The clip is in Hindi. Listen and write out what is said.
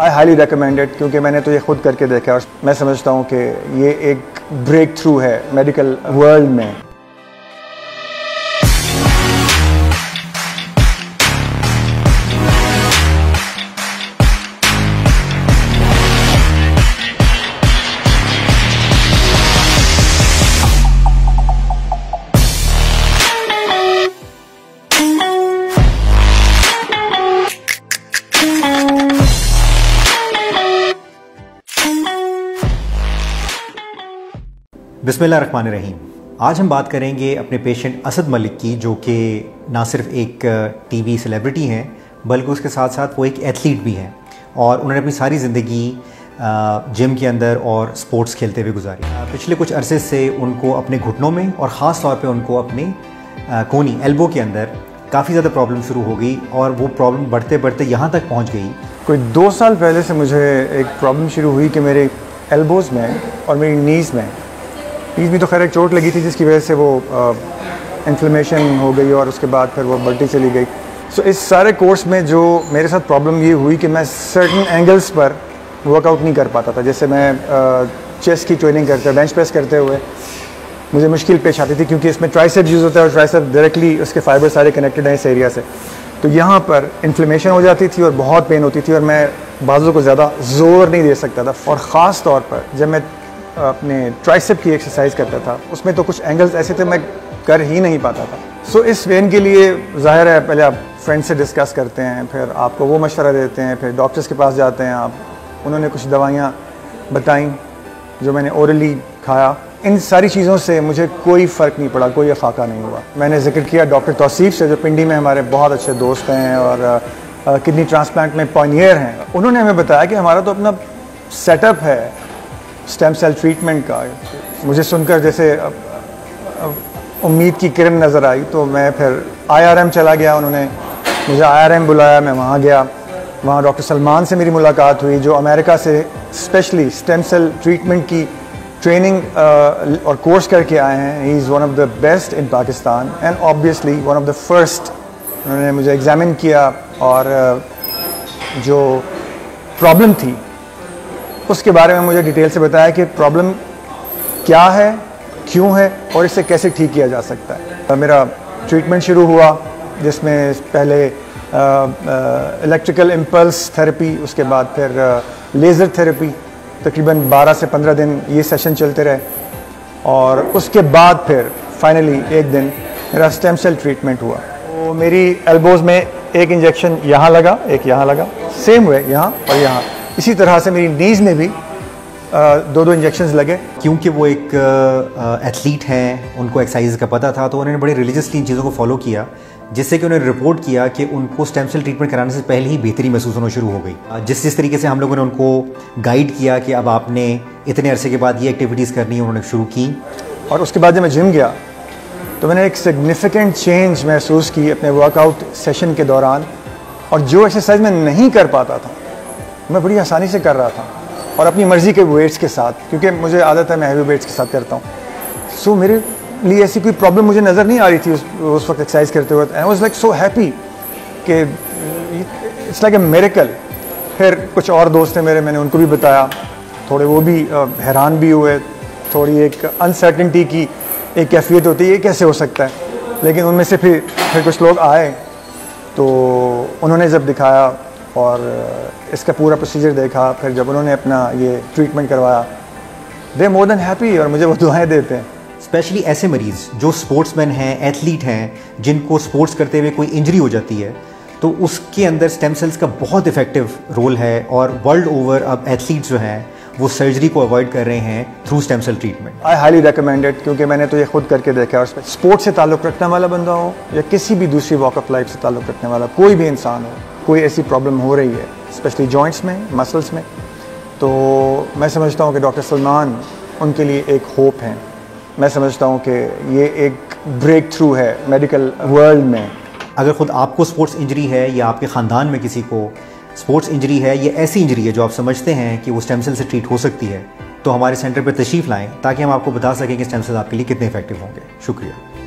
आई हाईली रिकमेंडेड क्योंकि मैंने तो ये खुद करके देखा और मैं समझता हूँ कि ये एक ब्रेक थ्रू है मेडिकल वर्ल्ड में। बिसमिल्लाम आज हम बात करेंगे अपने पेशेंट असद मलिक की, जो कि ना सिर्फ़ एक टीवी सेलिब्रिटी हैं, बल्कि उसके साथ साथ वो एक एथलीट भी हैं और उन्होंने अपनी सारी ज़िंदगी जिम के अंदर और स्पोर्ट्स खेलते हुए गुजारी। पिछले कुछ अरसे से उनको अपने घुटनों में और ख़ास तौर पे उनको अपने कोनी, एल्बो के अंदर काफ़ी ज़्यादा प्रॉब्लम शुरू हो गई और वो प्रॉब्लम बढ़ते बढ़ते यहाँ तक पहुँच गई। कोई दो साल पहले से मुझे एक प्रॉब्लम शुरू हुई कि मेरे एल्बोज़ में और मेरी नीज़ में नीज में तो खैर एक चोट लगी थी जिसकी वजह से वो इन्फ्लेमेशन हो गई और उसके बाद फिर वो बल्टी चली गई। सो so, इस सारे कोर्स में जो मेरे साथ प्रॉब्लम ये हुई कि मैं सर्टन एंगल्स पर वर्कआउट नहीं कर पाता था। जैसे मैं चेस्ट की ट्रेनिंग करते बेंच प्रेस करते हुए मुझे मुश्किल पेश आती थी क्योंकि इसमें ट्राइसेप यूज़ होता है और ट्राइसेप डायरेक्टली उसके फाइबर सारे कनेक्टेड हैं इस एरिया से। तो यहाँ पर इन्फ्लेमेशन हो जाती थी और बहुत पेन होती थी और मैं बाजू को ज़्यादा ज़ोर नहीं दे सकता था। और ख़ास तौर पर जब मैं अपने ट्राइसेप की एक्सरसाइज करता था। उसमें तो कुछ एंगल्स ऐसे थे मैं कर ही नहीं पाता था। सो so, इस वेन के लिए ज़ाहिर है पहले आप फ्रेंड से डिस्कस करते हैं फिर आपको वो मशवरा देते हैं फिर डॉक्टर्स के पास जाते हैं आप। उन्होंने कुछ दवाइयाँ बताई जो मैंने औरली खाया। इन सारी चीज़ों से मुझे कोई फ़र्क नहीं पड़ा कोई अफाका नहीं हुआ। मैंने ज़िक्र किया डॉक्टर तौसीफ़ से जो पिंडी में हमारे बहुत अच्छे दोस्त हैं और किडनी ट्रांसप्लांट में पॉइनियर हैं। उन्होंने हमें बताया कि हमारा तो अपना सेटअप है। स्टेम सेल ट्रीटमेंट का। मुझे सुनकर जैसे उम्मीद की किरण नज़र आई तो मैं फिर आईआरएम चला गया, उन्होंने मुझे आईआरएम बुलाया, मैं वहाँ गया। वहाँ डॉक्टर सलमान से मेरी मुलाकात हुई, जो अमेरिका से स्पेशली स्टेम सेल ट्रीटमेंट की ट्रेनिंग और कोर्स करके आए हैं। He is one of the best in Pakistan and obviously one of the first उन्होंने मुझे एग्ज़ामिन किया और जो प्रॉब्लम थी उसके बारे में मुझे डिटेल से बताया कि प्रॉब्लम क्या है, क्यों है और इसे कैसे ठीक किया जा सकता है। मेरा ट्रीटमेंट शुरू हुआ, जिसमें पहले इलेक्ट्रिकल इम्पल्स थेरेपी उसके बाद फिर लेज़र थेरेपी तकरीबन 12 से 15 दिन ये सेशन चलते रहे। और उसके बाद फिर फाइनली एक दिन मेरा स्टेम सेल ट्रीटमेंट हुआ। तो मेरी एल्बोज़ में एक इंजेक्शन यहाँ लगा, एक यहाँ लगा सेम हुए यहाँ और यहाँ। इसी तरह से मेरी नीज़ में भी दो दो इंजेक्शन लगे। क्योंकि वो एक एथलीट हैं उनको एक्सरसाइज का पता था तो उन्होंने बड़े रिलीजियसली इन चीज़ों को फॉलो किया जिससे कि उन्होंने रिपोर्ट किया कि उनको स्टेम सेल ट्रीटमेंट कराने से पहले ही बेहतरी महसूस होना शुरू हो गई। जिस जिस तरीके से हम लोगों ने उनको गाइड किया कि अब आपने इतने अरसे के बाद ये एक्टिविटीज़ करनी है उन्होंने शुरू की। और उसके बाद जब मैं जिम गया तो मैंने एक सिग्निफिकेंट चेंज महसूस की अपने वर्कआउट सेशन के दौरान और जो एक्सरसाइज मैं नहीं कर पाता था मैं बड़ी आसानी से कर रहा था और अपनी मर्ज़ी के वेट्स के साथ, क्योंकि मुझे आदत है, मैं हैवी वेट्स के साथ करता हूँ। सो मेरे लिए ऐसी कोई प्रॉब्लम मुझे नज़र नहीं आ रही थी उस उस वक्त एक्सरसाइज करते हुए I was like so happy कि इट्स लाइक ए मेरेकल फिर कुछ और दोस्त हैं मेरे, मैंने उनको भी बताया। थोड़े वो भी हैरान भी हुए। थोड़ी एक अनसर्टनटी की एक कैफियत होती है, ये कैसे हो सकता है? लेकिन उनमें से फिर फिर कुछ लोग आए। तो उन्होंने जब दिखाया और इसका पूरा प्रोसीजर देखा फिर जब उन्होंने अपना ये ट्रीटमेंट करवाया दे मोर देन हैप्पी और मुझे वो दुआएँ देते हैं। स्पेशली ऐसे मरीज़ जो स्पोर्ट्समैन हैं एथलीट हैं जिनको स्पोर्ट्स करते हुए कोई इंजरी हो जाती है तो उसके अंदर स्टेम सेल्स का बहुत इफ़ेक्टिव रोल है और वर्ल्ड ओवर अब एथलीट्स जो हैं वो सर्जरी को अवॉइड कर रहे हैं through stem cell treatment I highly recommended क्योंकि मैंने तो ये खुद करके देखा और स्पोर्ट्स से ताल्लुक़ रखने वाला बंदा हो या किसी भी दूसरी वॉक ऑफ़ लाइफ से ताल्लुक़ रखने वाला कोई भी इंसान हो कोई ऐसी प्रॉब्लम हो रही है स्पेशली जॉइंट्स में मसल्स में तो मैं समझता हूँ कि डॉक्टर सलमान उनके लिए एक होप है। मैं समझता हूँ कि ये एक ब्रेक थ्रू है मेडिकल वर्ल्ड में। अगर ख़ुद आपको स्पोर्ट्स इंजरी है या आपके ख़ानदान में किसी को स्पोर्ट्स इंजरी है, ये ऐसी इंजरी है जो आप समझते हैं कि वो स्टेम सेल से ट्रीट हो सकती है तो हमारे सेंटर पर तशरीफ़ लाएँ ताकि हम आपको बता सकें कि स्टेम सेल आपके लिए कितने इफ़ेक्टिव होंगे। शुक्रिया।